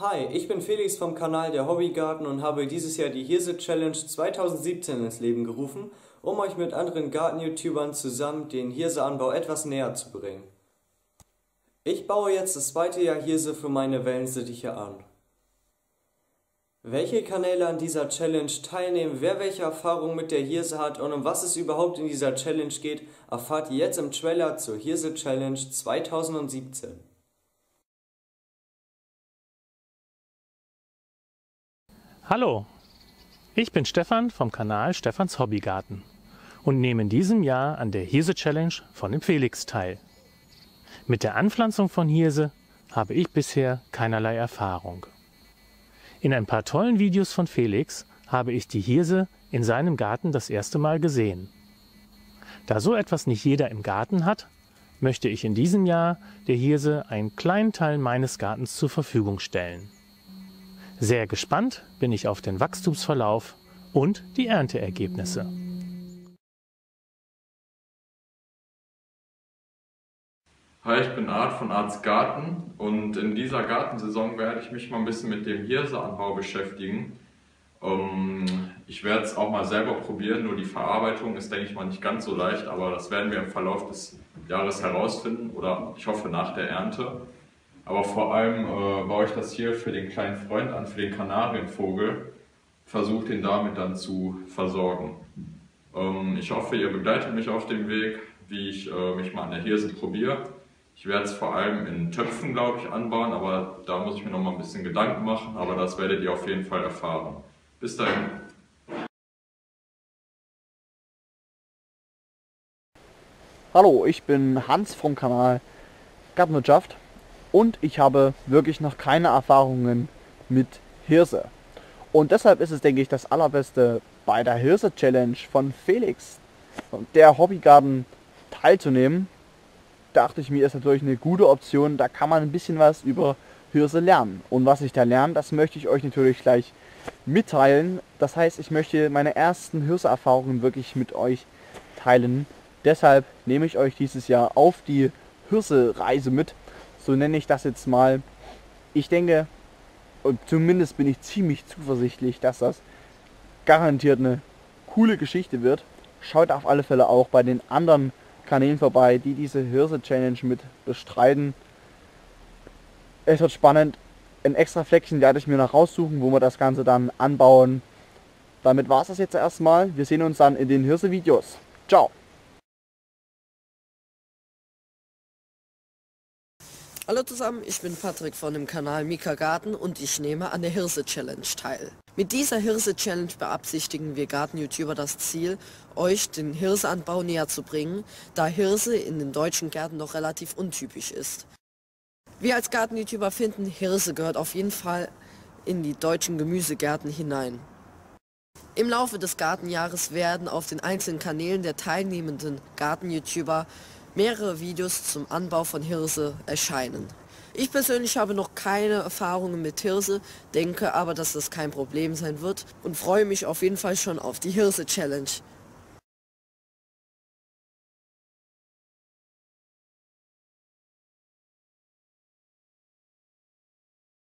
Hi, ich bin Felix vom Kanal der Hobbygarten und habe dieses Jahr die Hirse Challenge 2017 ins Leben gerufen, um euch mit anderen Garten-YouTubern zusammen den Hirseanbau etwas näher zu bringen. Ich baue jetzt das zweite Jahr Hirse für meine Wellensittiche an. Welche Kanäle an dieser Challenge teilnehmen, wer welche Erfahrungen mit der Hirse hat und um was es überhaupt in dieser Challenge geht, erfahrt ihr jetzt im Trailer zur Hirse Challenge 2017. Hallo, ich bin Stefan vom Kanal Stefans Hobbygarten und nehme in diesem Jahr an der Hirse Challenge von dem Felix teil. Mit der Anpflanzung von Hirse habe ich bisher keinerlei Erfahrung. In ein paar tollen Videos von Felix habe ich die Hirse in seinem Garten das erste Mal gesehen. Da so etwas nicht jeder im Garten hat, möchte ich in diesem Jahr der Hirse einen kleinen Teil meines Gartens zur Verfügung stellen. Sehr gespannt bin ich auf den Wachstumsverlauf und die Ernteergebnisse. Hi, ich bin Art von Arts Garten und in dieser Gartensaison werde ich mich mal ein bisschen mit dem Hirseanbau beschäftigen. Ähm, ich werde es auch mal selber probieren, nur die Verarbeitung ist, denke ich mal, nicht ganz so leicht, aber das werden wir im Verlauf des Jahres herausfinden oder ich hoffe nach der Ernte. Aber vor allem äh, baue ich das hier für den kleinen Freund an, für den Kanarienvogel. Versuche den damit dann zu versorgen. Ähm, ich hoffe, ihr begleitet mich auf dem Weg, wie ich äh, mich mal an der Hirse probiere. Ich werde es vor allem in Töpfen, glaube ich, anbauen, aber da muss ich mir noch mal ein bisschen Gedanken machen. Aber das werdet ihr auf jeden Fall erfahren. Bis dahin. Hallo, ich bin Hans vom Kanal Gartenwirtschaft und ich habe wirklich noch keine Erfahrungen mit Hirse. Und deshalb ist es, denke ich, das allerbeste bei der Hirse Challenge von Felix, der Hobbygarten teilzunehmen. Dachte ich mir, ist natürlich eine gute Option. Da kann man ein bisschen was über Hirse lernen. Und was ich da lerne, das möchte ich euch natürlich gleich mitteilen. Das heißt, ich möchte meine ersten Hirse-Erfahrungen wirklich mit euch teilen. Deshalb nehme ich euch dieses Jahr auf die Hirse-Reise mit so nenne ich das jetzt mal. Ich denke, zumindest bin ich ziemlich zuversichtlich, dass das garantiert eine coole Geschichte wird. Schaut auf alle Fälle auch bei den anderen Kanälen vorbei, die diese Hirse Challenge mit bestreiten. Es wird spannend. Ein extra Fleckchen werde ich mir noch raussuchen, wo wir das Ganze dann anbauen. Damit war es das jetzt erstmal. Wir sehen uns dann in den Hirse Videos. Ciao! Hallo zusammen, ich bin Patrick von dem Kanal Mika Garten und ich nehme an der Hirse Challenge teil. Mit dieser Hirse Challenge beabsichtigen wir Garten-YouTuber das Ziel, euch den Hirseanbau näher zu bringen, da Hirse in den deutschen Gärten noch relativ untypisch ist. Wir als Garten-YouTuber finden, Hirse gehört auf jeden Fall in die deutschen Gemüsegärten hinein. Im Laufe des Gartenjahres werden auf den einzelnen Kanälen der teilnehmenden Garten-YouTuber mehrere Videos zum Anbau von Hirse erscheinen. Ich persönlich habe noch keine Erfahrungen mit Hirse, denke aber, dass das kein Problem sein wird und freue mich auf jeden Fall schon auf die Hirse Challenge.